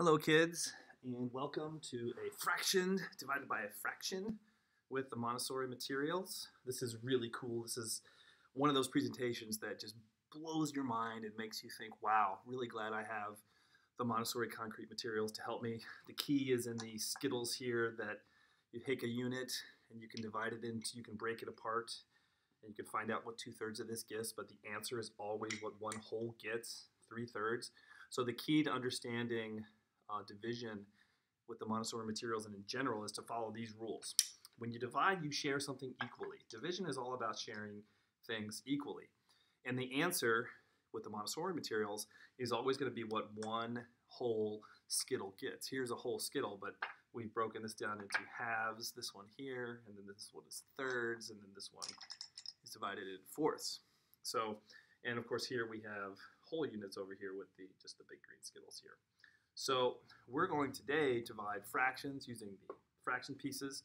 Hello, kids, and welcome to a fraction divided by a fraction with the Montessori materials. This is really cool. This is one of those presentations that just blows your mind and makes you think, wow, really glad I have the Montessori concrete materials to help me. The key is in the Skittles here that you take a unit and you can divide it into, you can break it apart and you can find out what two thirds of this gets, but the answer is always what one whole gets, three thirds. So the key to understanding uh, division with the Montessori materials and in general is to follow these rules. When you divide, you share something equally. Division is all about sharing things equally. And the answer with the Montessori materials is always going to be what one whole skittle gets. Here's a whole skittle, but we've broken this down into halves, this one here, and then this one is thirds, and then this one is divided into fourths. So, and of course here we have whole units over here with the just the big green skittles here. So we're going today to divide fractions using the fraction pieces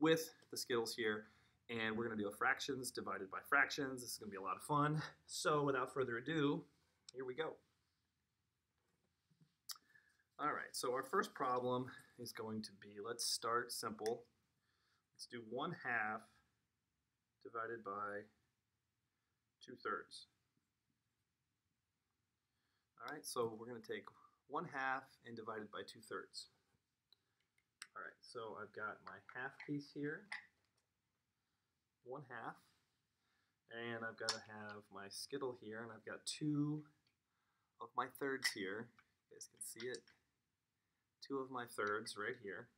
with the Skittles here. And we're going to do a fractions divided by fractions. This is going to be a lot of fun. So without further ado, here we go. All right, so our first problem is going to be, let's start simple. Let's do 1 half divided by 2 thirds. All right, so we're going to take 1 half and divided by 2 thirds. Alright, so I've got my half piece here, 1 half, and I've got to have my skittle here, and I've got two of my thirds here. You guys can see it. Two of my thirds right here.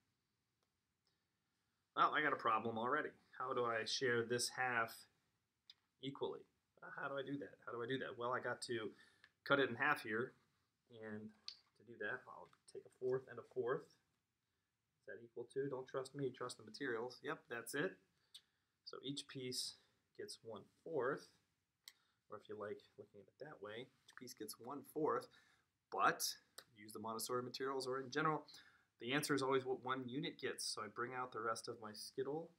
Well, I got a problem already. How do I share this half equally? How do I do that? How do I do that? Well, I got to cut it in half here, and do that, I'll take a fourth and a fourth. Is that equal to? Don't trust me, trust the materials. Yep, that's it. So each piece gets one fourth, or if you like looking at it that way, each piece gets one fourth, but use the Montessori materials or in general, the answer is always what one unit gets. So I bring out the rest of my Skittle,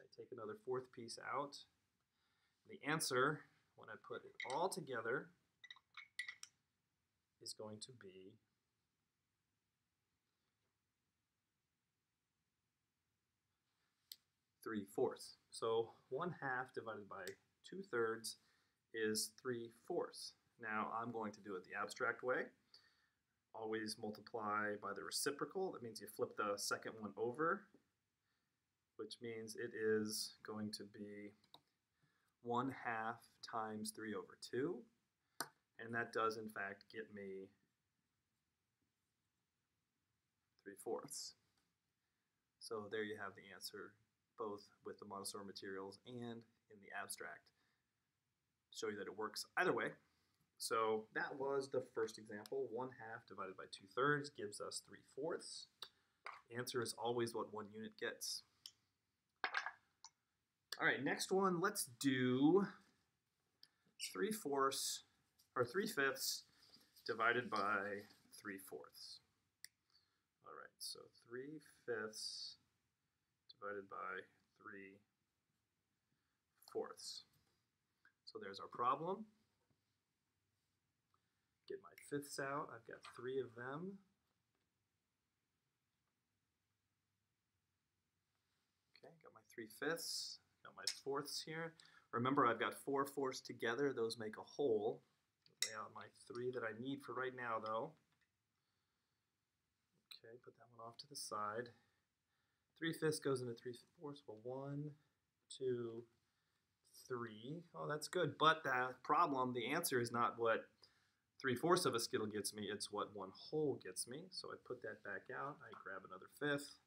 I take another fourth piece out. The answer, when I put it all together, is going to be 3 fourths. So 1 half divided by 2 thirds is 3 fourths. Now I'm going to do it the abstract way. Always multiply by the reciprocal. That means you flip the second one over, which means it is going to be 1 half times 3 over 2. And that does in fact get me 3 fourths. So there you have the answer both with the Montessori materials and in the abstract. Show you that it works either way. So that was the first example. 1 half divided by 2 thirds gives us 3 fourths. answer is always what one unit gets. All right, next one, let's do 3 fourths, or 3 fifths divided by 3 fourths. All right, so 3 fifths divided by 3 fourths. So there's our problem. Get my fifths out. I've got three of them. Okay, got my three fifths. Got my fourths here. Remember, I've got four fourths together. Those make a whole. Lay out my three that I need for right now, though. Okay, put that one off to the side. 3 fifths goes into 3 fourths. Well, 1, 2, 3. Oh, that's good. But that problem, the answer is not what 3 fourths of a skittle gets me, it's what one whole gets me. So I put that back out. I grab another fifth.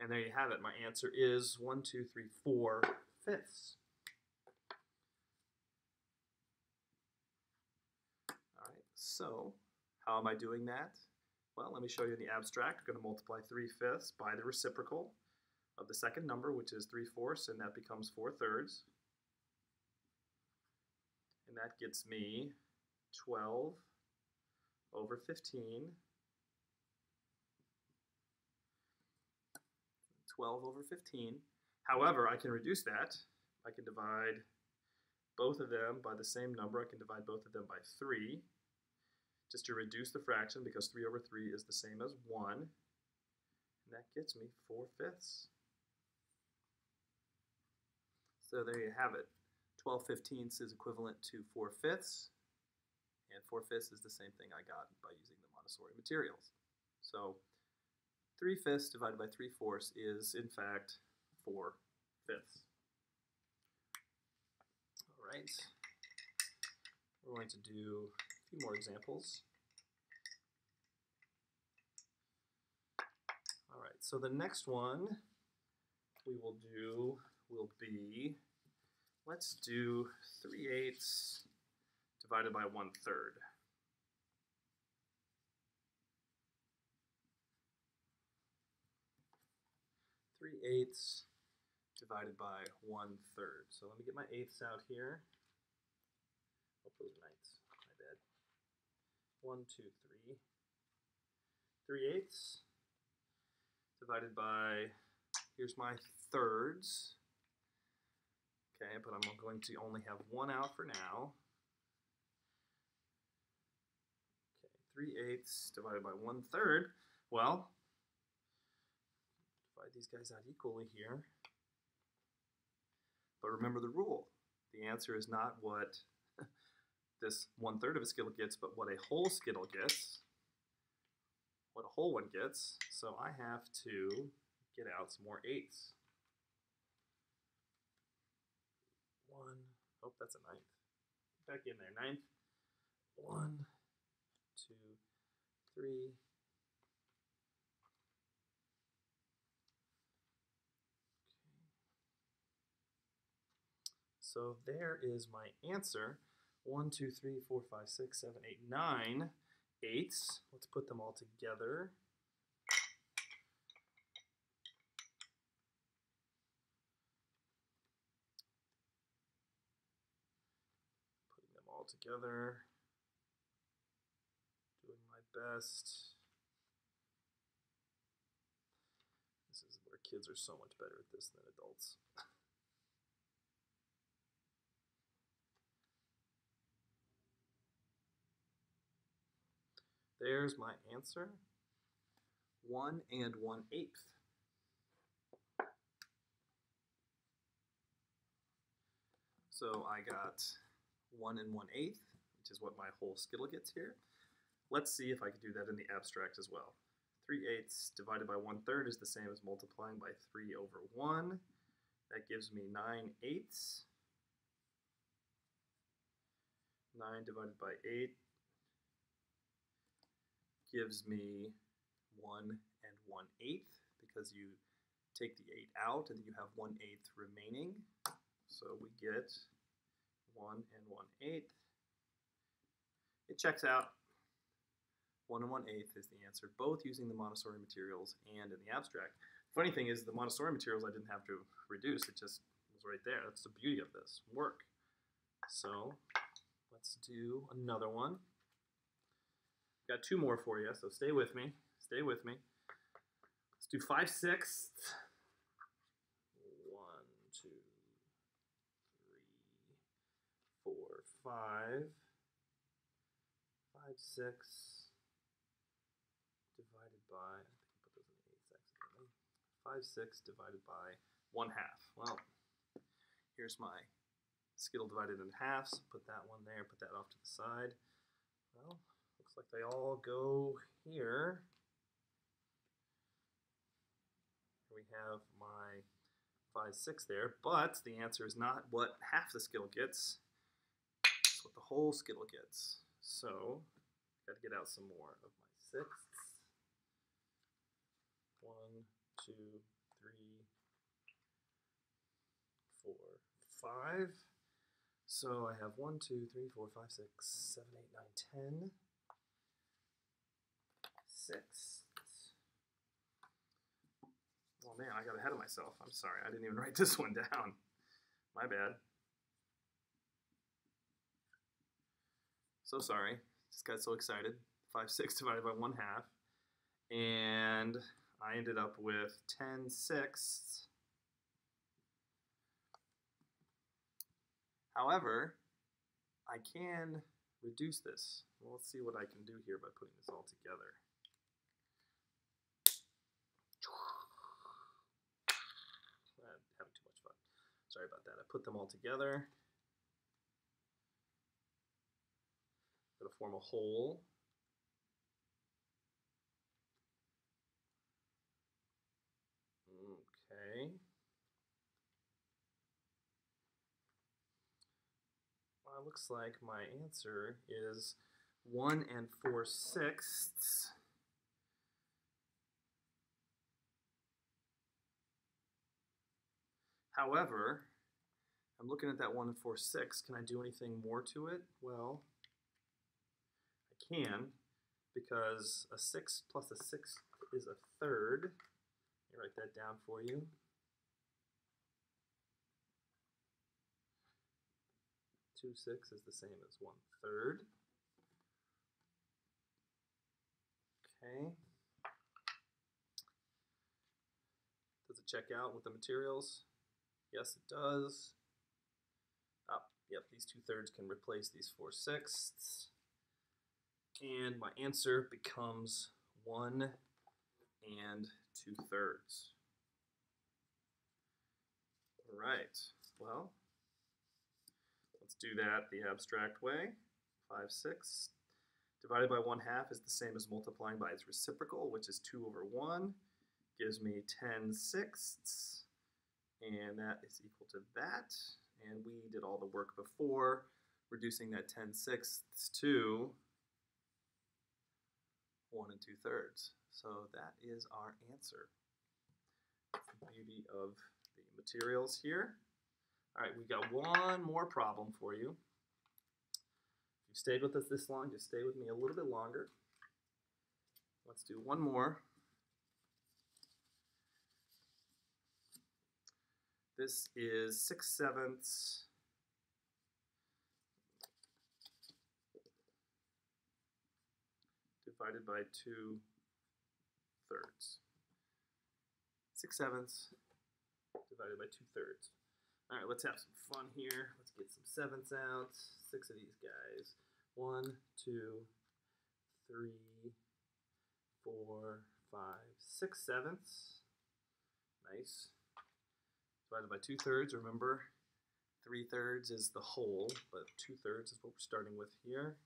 And there you have it. My answer is 1, 2, 3, 4 fifths. All right, so how am I doing that? Well, let me show you in the abstract. We're going to multiply 3 fifths by the reciprocal of the second number, which is 3 fourths, and that becomes 4 thirds. And that gets me 12 over 15. 12 over 15. However, I can reduce that. I can divide both of them by the same number. I can divide both of them by 3 just to reduce the fraction because 3 over 3 is the same as 1. And that gets me 4 fifths. So there you have it. 12 fifteenths is equivalent to 4 fifths. And 4 fifths is the same thing I got by using the Montessori materials. So 3 fifths divided by 3 fourths is, in fact, 4 fifths. All right. We're going to do a few more examples. All right, so the next one we will do will be, let's do 3 eighths divided by 1 third. 3 eighths divided by one third. So let me get my eighths out here. Oh, those ninths. 1, 2, 3. 3 eighths divided by, here's my thirds. Okay, but I'm going to only have one out for now. Okay, 3 eighths divided by 1 third. Well, divide these guys out equally here. But remember the rule. The answer is not what this one third of a skittle gets, but what a whole skittle gets, what a whole one gets. So I have to get out some more eighths. One, oh, that's a ninth. Back in there, ninth. One, two, three, Okay. So there is my answer. One, two, three, four, five, six, seven, eight, nine eighths. Let's put them all together. Putting them all together. Doing my best. This is where kids are so much better at this than adults. There's my answer. One and one eighth. So I got one and one eighth, which is what my whole skittle gets here. Let's see if I could do that in the abstract as well. 3 eighths divided by 1 third is the same as multiplying by 3 over 1. That gives me 9 eighths. 9 divided by 8 gives me 1 and 1 eighth because you take the 8 out and you have 1 eighth remaining. So we get 1 and 1 eighth. It checks out. 1 and 1 eighth is the answer, both using the Montessori materials and in the abstract. Funny thing is the Montessori materials I didn't have to reduce, it just was right there. That's the beauty of this work. So let's do another one. Got two more for you, so stay with me. Stay with me. Let's do 5 sixths. One, two, three, four, five. Five six divided by, I think put those in the. Five six divided by one half. Well, here's my skittle divided in halves. Put that one there, put that off to the side. Well, like they all go here. We have my 5, 6 there, but the answer is not what half the skittle gets. It's what the whole skittle gets. So, got to get out some more of my sixths. One, two, three, four, five. So I have one, two, three, four, five, six, seven, eight, nine, ten six. Oh man, I got ahead of myself. I'm sorry. I didn't even write this one down. My bad. So sorry. Just got so excited. 5, 6 divided by 1 half. And I ended up with 10 sixths. However, I can reduce this Well, let's see what I can do here by putting this all together. I'm having too much fun. Sorry about that. I put them all together. Gonna form a whole. Okay. Well, it looks like my answer is 1 and 4 sixths. However, I'm looking at that 1 and 4 6. Can I do anything more to it? Well, I can because a 6 plus a 6 is a third. Let me write that down for you. Two six is the same as one third. Okay. Does it check out with the materials? Yes, it does. Yep, these two thirds can replace these four sixths. And my answer becomes one and two thirds. All right, well, let's do that the abstract way. 5 sixths divided by 1 half is the same as multiplying by its reciprocal, which is 2 over 1, gives me 10 sixths, and that is equal to that. And we did all the work before, reducing that 10 sixths to 1 and 2 thirds. So that is our answer. the beauty of the materials here. All right, we've got one more problem for you. If you've stayed with us this long, just stay with me a little bit longer. Let's do one more. This is 6 sevenths divided by 2 thirds. 6 sevenths divided by 2 thirds. All right, let's have some fun here. Let's get some sevenths out. Six of these guys. One, two, three, four, five, six sevenths. Nice. Divided by two thirds. Remember, three thirds is the whole, but two thirds is what we're starting with here.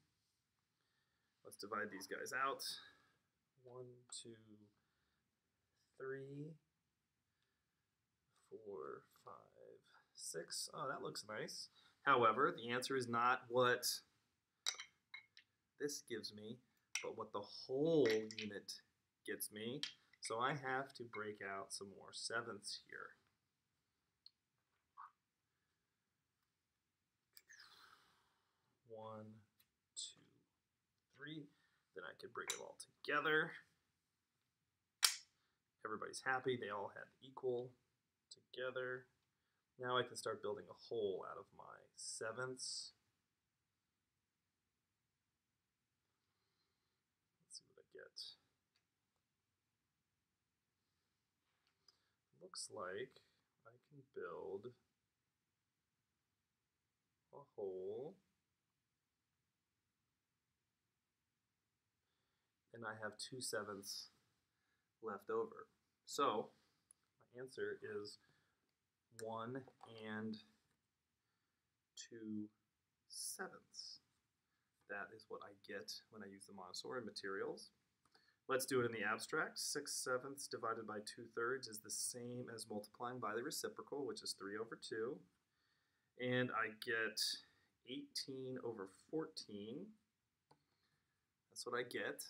Let's divide these guys out. One, two, three, four, five, six. Oh, that looks nice. However, the answer is not what this gives me, but what the whole unit gets me. So I have to break out some more sevenths here. One, two, three. Then I could bring it all together. Everybody's happy. They all have equal together. Now I can start building a whole out of my sevenths. Let's see what I get. Looks like I can build a whole. And I have two sevenths left over. So my answer is 1 and 2 sevenths. That is what I get when I use the Montessori materials. Let's do it in the abstract. 6 sevenths divided by 2 thirds is the same as multiplying by the reciprocal, which is 3 over 2. And I get 18 over 14. That's what I get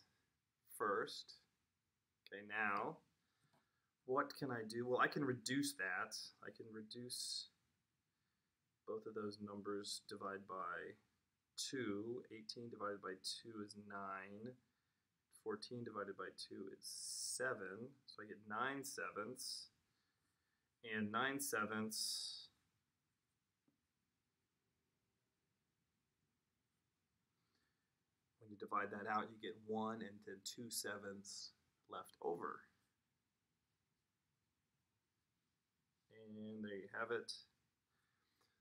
first. Okay, now what can I do? Well, I can reduce that. I can reduce both of those numbers divide by 2. 18 divided by 2 is 9. 14 divided by 2 is 7. So I get 9 sevenths. And 9 sevenths when you divide that out, you get 1 and then 2 sevenths left over. And there you have it.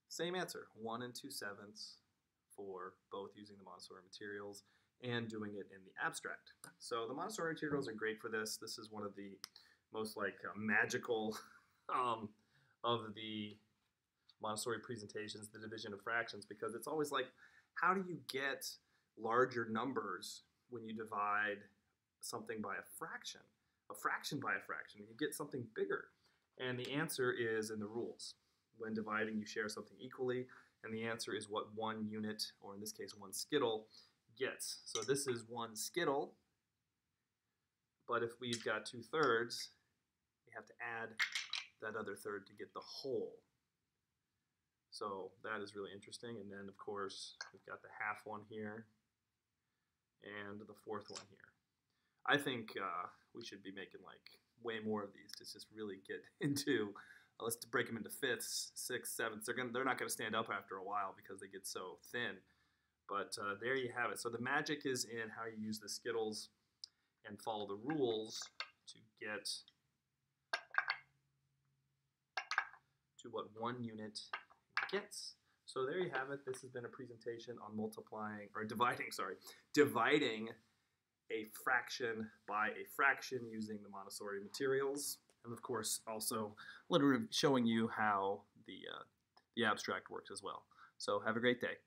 Same answer, 1 and 2 sevenths for both using the Montessori materials. and doing it in the abstract. So the Montessori materials are great for this. This is one of the most like uh, magical um, of the Montessori presentations, the division of fractions, because it's always like, how do you get larger numbers when you divide something by a fraction? A fraction by a fraction, you get something bigger. And the answer is in the rules. When dividing, you share something equally, and the answer is what one unit, or in this case, one skittle, gets. So this is one skittle, but if we've got two thirds, we have to add that other third to get the whole. So that is really interesting. And then, of course, we've got the half one here and the fourth one here. I think uh, we should be making like way more of these to just really get into. Uh, let's break them into fifths, sixths, sevenths. They're gonna, they're not to stand up after a while because they get so thin. But uh, there you have it. So the magic is in how you use the Skittles and follow the rules to get to what one unit gets. So there you have it. This has been a presentation on multiplying, or dividing, sorry, dividing a fraction by a fraction using the Montessori materials. And of course, also showing you how the, uh, the abstract works as well. So have a great day.